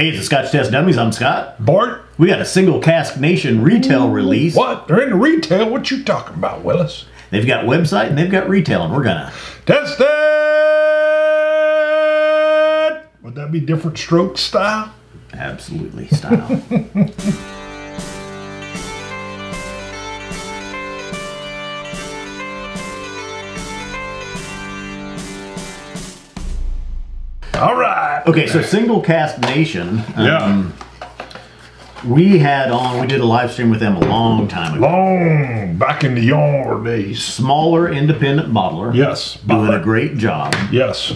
Hey, it's the Scotch Test Dummies. I'm Scott. Bart, We got a single cask nation retail release. what? They're in retail. What you talking about, Willis? They've got website and they've got retail, and we're gonna. Test it! Would that be different stroke style? Absolutely style. All right. Okay, so single Cask nation. Yeah. um, we had on. We did a live stream with them a long time ago. Long back in the yard days. Smaller independent bottler. Yes. Doing a great job. Yes.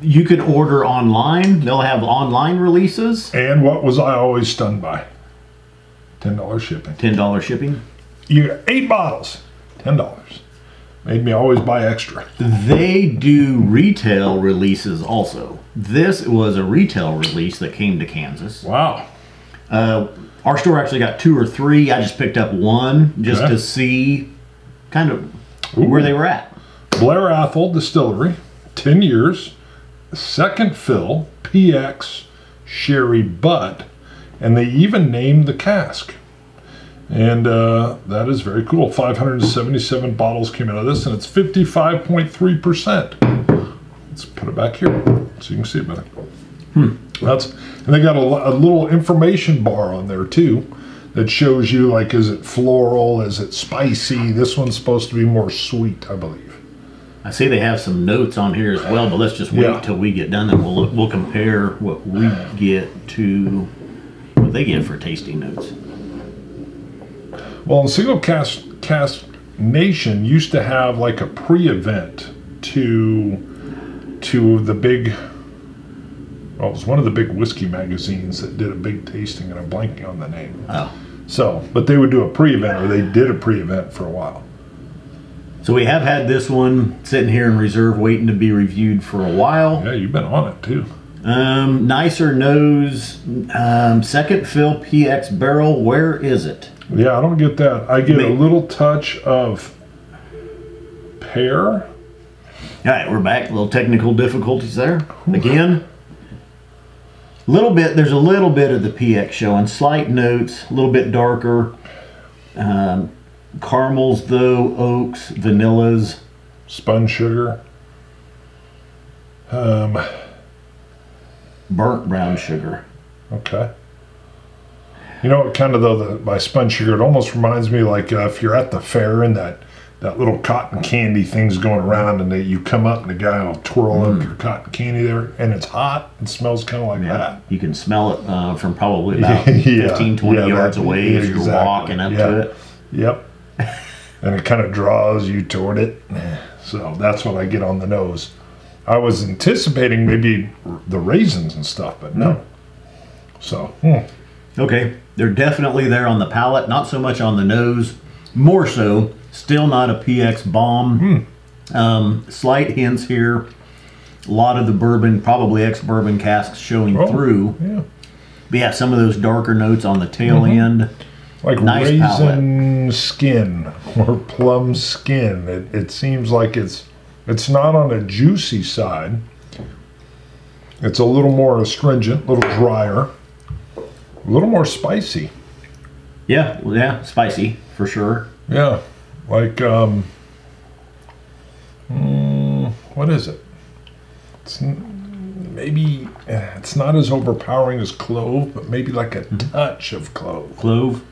You can order online. They'll have online releases. And what was I always stunned by? Ten dollars shipping. Ten dollars shipping. You got eight bottles. Ten dollars. Made me always buy extra. They do retail releases also. This was a retail release that came to Kansas. Wow. Uh, our store actually got two or three. I just picked up one just Okay. to see kind of Ooh. where they were at. Blair Athol Distillery, 10 years, second fill, PX, Sherry Butt, and they even named the cask. And uh, that is very cool. 577 bottles came out of this, and it's 55.3%. Let's put it back here so you can see it better. Hmm. That's and they got a, a little information bar on there too that shows you like is it floral, is it spicy? This one's supposed to be more sweet, I believe. I see they have some notes on here as well, but let's just wait Yeah. till we get done and we'll we'll compare what we get to what they get for tasting notes. Well, single cask cask nation used to have like a pre-event to to the big. Well, it was one of the big whiskey magazines that did a big tasting, and I'm blanking on the name. Oh. So, but they would do a pre-event, or they did a pre-event for a while. So we have had this one sitting here in reserve waiting to be reviewed for a while. Yeah, you've been on it too. Um, nicer nose, um, second fill PX barrel. Where is it? Yeah, I don't get that. I get a little touch of pear. All right, we're back. A little technical difficulties there again. Little bit. There's a little bit of the PX showing. Slight notes. A little bit darker. Um, caramels though. Oaks. Vanillas. spun sugar. Um, Burnt brown sugar. okay. You know what? Kind of though, the, by spun sugar, it almost reminds me like uh, if you're at the fair and that that little cotton candy thing's going around, and they, you come up and the guy will twirl up your cotton candy there, and it's hot. It smells kind of like that. You can smell it uh, from probably about Yeah, 15, 20 yeah, yards that- away as you're exactly, walking up yeah. to it. Yep. and it kind of draws you toward it. So that's what I get on the nose. I was anticipating maybe the raisins and stuff, but no. So, hmm. Okay, they're definitely there on the palate, not so much on the nose. More so, still not a PX bomb. Um, slight hints here. A lot of the bourbon, probably ex bourbon casks showing Oh, through. yeah. But yeah, some of those darker notes on the tail end. Like Nice raisin skin or plum skin. It, it seems like it's it's not on a juicy side. It's a little more astringent, a little drier, a little more spicy. Yeah, well, yeah, spicy for sure. Yeah, like um, mm, what is it? It's maybe eh, it's not as overpowering as clove, but maybe like a touch of clove. Clove,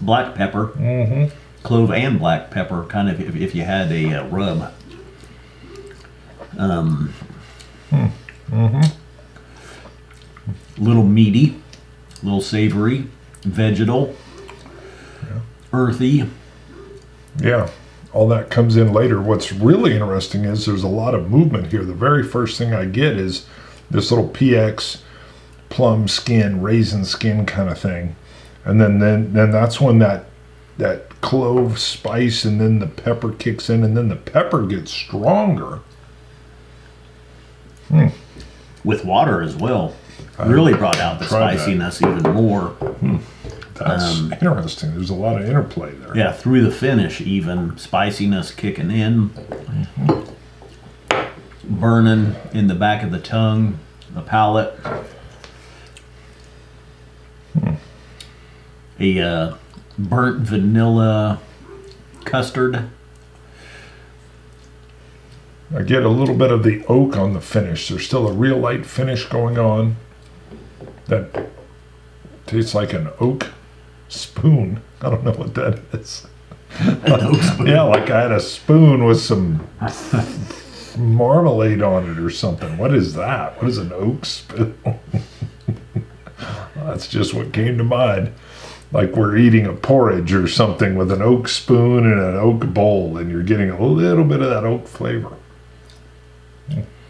black pepper, Mm-hmm. clove and black pepper, kind of if, if you had a uh, rub. Um, little meaty, little savory, vegetal, earthy. Yeah, all that comes in later. What's really interesting is there's a lot of movement here. The very first thing I get is this little PX plum skin, raisin skin kind of thing, and then then then that's when that that clove spice and then the pepper kicks in, and then the pepper gets stronger. Hmm. with water as well really brought out the spiciness that. even more. Hmm. That's um, interesting. There's a lot of interplay there. Yeah, through the finish, even spiciness kicking in, mm -hmm. burning in the back of the tongue, the palate. Hmm. A uh, burnt vanilla custard. I get a little bit of the oak on the finish. There's still a real light finish going on that tastes like an oak spoon. I don't know what that is. An oak spoon. Yeah, like I had a spoon with some marmalade on it or something. What is that? What is an oak spoon? That's just what came to mind. Like we're eating a porridge or something with an oak spoon and an oak bowl, and you're getting a little bit of that oak flavor.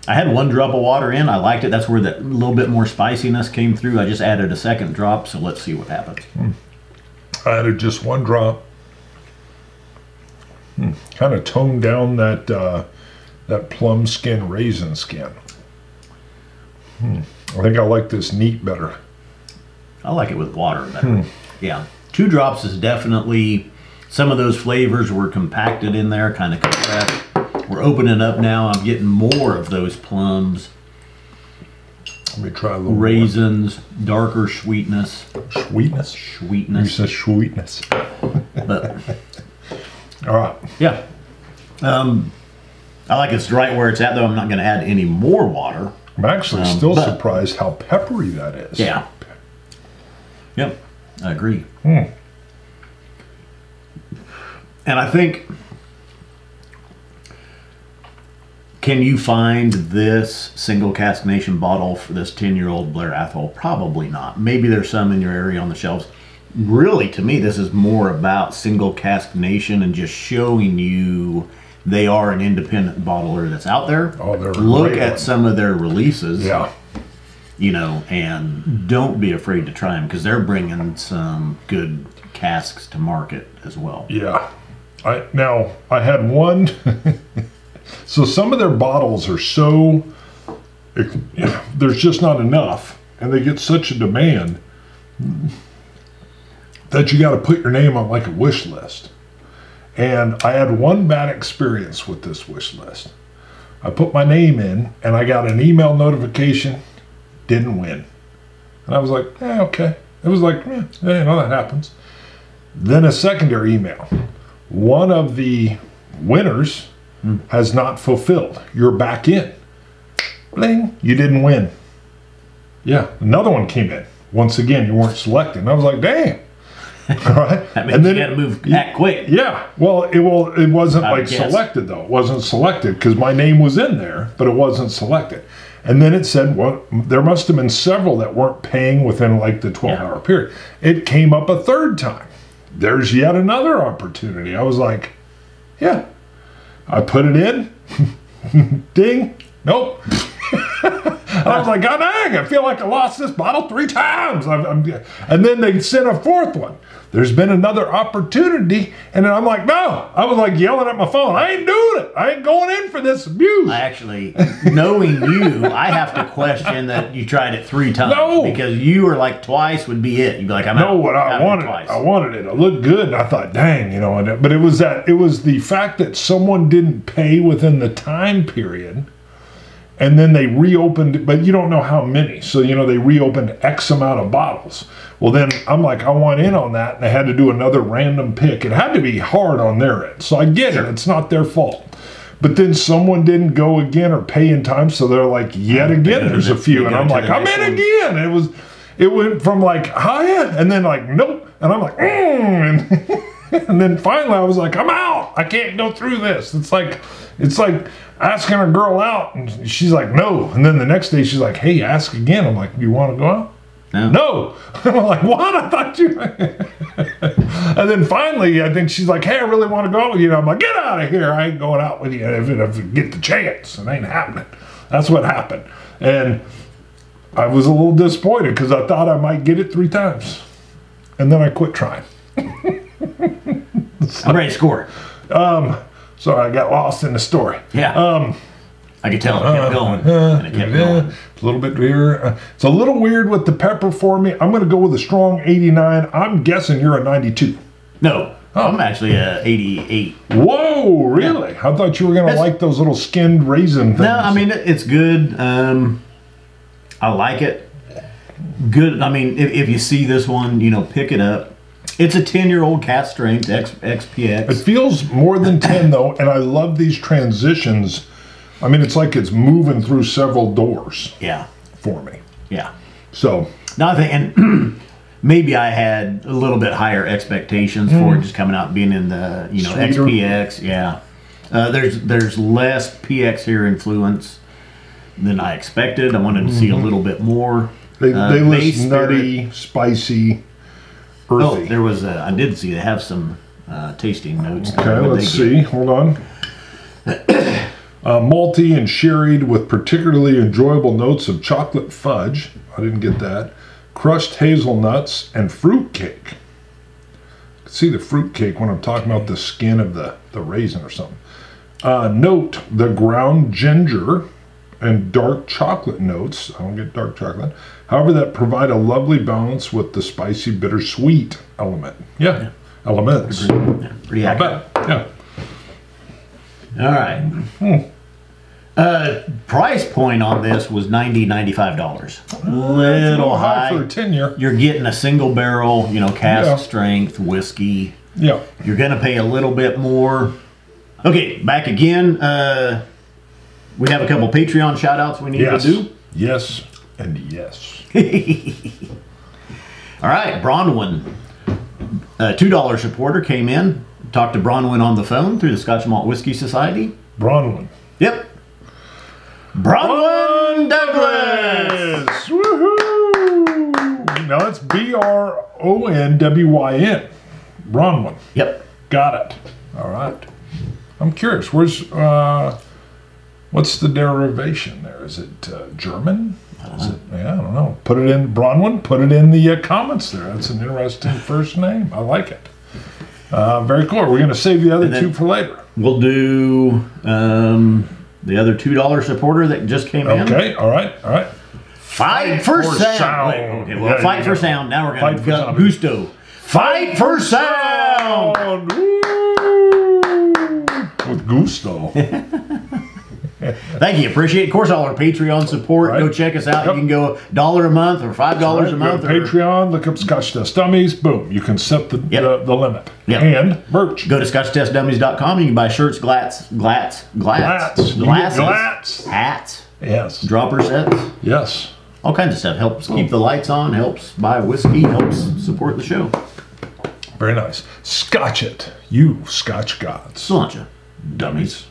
I had one drop of water in. I liked it. That's where that little bit more spiciness came through. I just added a second drop, so let's see what happens. I added just one drop. Hmm. Kind of toned down that uh, that plum skin raisin skin. Hmm. I think I like this neat better. I like it with water better. Yeah. Two drops is definitely some of those flavors were compacted in there, kind of compressed. We're opening up now. I'm getting more of those plums, Let me try a little raisins, darker sweetness, more. sweetness. You sweetness. said sweetness. But All right. yeah, um, I like it's right where it's at. Though I'm not going to add any more water. I'm actually Um, still but- surprised how peppery that is. Yeah. Yep, I agree. Hmm. And I think, can you find this single cask nation bottle for this 10 year old Blair Athol? Probably not. Maybe there's some in your area on the shelves. Really, to me, this is more about single cask nation and just showing you they are an independent bottler that's out there. Oh, they're Look at one. some of their releases Yeah. you know, and don't be afraid to try them because they're bringing some good casks to market as well. Yeah. I now I had one. so some of their bottles are so there's just not enough, and they get such a demand that you got to put your name on like a wish list. And I had one bad experience with this wish list. I put my name in, and I got an email notification, didn't win. And I was like, eh, okay. It was like, eh, you know, that happens. Then a secondary email. One of the winners has not fulfilled. You're back in. Bling, you didn't win. Yeah, another one came in. Once again, you weren't selected. And I was like, damn. All right. That means you got to move act quick. Yeah, well, it well, it wasn't I like guess. selected though. It wasn't selected because my name was in there, but it wasn't selected. And then it said, well, there must have been several that weren't paying within like the 12 Yeah. hour period. It came up a third time. There's yet another opportunity. I was like, yeah. I put it in. Ding. Nope. I was like, God dang, I feel like I lost this bottle three times. I'm, I'm, and then they sent a fourth one. There's been another opportunity. And then I'm like, no. I was like yelling at my phone. I ain't doing it. I ain't going in for this abuse. I actually, knowing you, I have to question that you tried it three times. No. Because you were like twice would be it. You'd be like, I'm know out. what I wanted. Twice. I wanted it. It looked good. And I thought, dang, you know. and- But it was that. It was the fact that someone didn't pay within the time period, and then they reopened. But you don't know how many. So you know they reopened X amount of bottles. Well, then I'm like, I want in on that, and they had to do another random pick. It had to be hard on their end. So I get it. It's not their fault. But then someone didn't go again or pay in time, so they're like, yet again, there's a few, and I'm like, I'm in again. It was, it went from like, hiya, and then like, nope, and I'm like, mm, and, then finally I was like, I'm out. I can't go through this. It's like, it's like asking a girl out, and she's like, no, and then the next day she's like, hey, ask again. I'm like, Do you want to go out? No. No. I'm like, what? I thought you. and then finally, I think she's like, hey, I really want to go out with you. And I'm like, get out of here. I ain't going out with you if, if I get the chance. It ain't happening. That's what happened. And I was a little disappointed because I thought I might get it three times. And then I quit trying. I'm ready to score. So I got lost in the story. Yeah. Um, I could tell it kept going. uh, and it kept yeah, going. It's a little bit weird. Uh, It's a little weird with the pepper for me. I'm going to go with a strong 89. I'm guessing you're a 92. No. I'm actually a 88. Whoa, really? I thought you were going to like those little skinned raisin things. No, I mean it's good. Um, I like it. Good. I mean, if, if you see this one, you know, pick it up. It's a 10 year old cask strength X, It feels more than 10 though, and I love these transitions. I mean, it's like it's moving through several doors Yeah, for me. yeah. So, No, I think, and maybe I had a little bit higher expectations for it just coming out being in the, you know, Hmm. Sweeter. ex-PX. Yeah. Uh, there's there's less PX here influence than I expected. I wanted to see a little bit more. they, Uh, they list nutty, spicy, Oh, there was. A, I did see they have some uh, tasting notes. Okay, let's see. get. Hold on. Uh, malty and sherried with particularly enjoyable notes of chocolate fudge. I didn't get that. Crushed hazelnuts and fruit cake. See the fruit cake when I'm talking about the skin of the, the raisin or something. Uh, note the ground ginger and dark chocolate notes. I don't get dark chocolate. However, that provide a lovely balance with the spicy bittersweet element. Yeah, elements. Pretty I accurate. Yeah. All right. Uh, price point on this was 90 $95. Little high. for a tenure. You're getting a single barrel, you know, cask Yeah. strength whiskey. Yeah. You're going to pay a little bit more. Okay, back again. Uh, we have a couple Patreon shout outs we need Yes. to do. Yes. And yes. All right, Bronwyn, a $2 supporter came in, talked to Bronwyn on the phone through the Scotch Malt Whisky Society. Bronwyn. Yep. Bronwyn Douglas! Woohoo! Now it's B R O N W Y N. Bronwyn. Yep. Got it. All right. I'm curious. Where's uh, what's the derivation there? Is it uh, German? Is it? Yeah, I don't know. Put it in Bronwyn. Put it in the uh, comments there. That's an interesting first name. I like it. Uh, very cool. We're going to save the other two for later. We'll do um, the other $2 supporter that just came in. Okay. All right. All right. Fight for, for sound. sound. Okay, well, Yeah, fight you for go. sound. Now we're going for to sound. gusto. Fight for sound. Woo! With gusto. Thank you. Appreciate it. Of course, all our Patreon support. Right. Go check us out. Yep. You can go dollar a month or five dollars a month. go Or Patreon, look up Scotch Test Dummies. Boom, you can set the Yep. the, the limit. Yep. And merch. go to scotchtestdummies.com. You can buy shirts, glats, glats, glats, Glats. Glasses, glats. hats, Yes. dropper sets, Yes. all kinds of stuff. Helps keep the lights on. Helps buy whiskey. Helps support the show. Very nice. Scotch it, you Scotch gods. Cilantro. Dummies.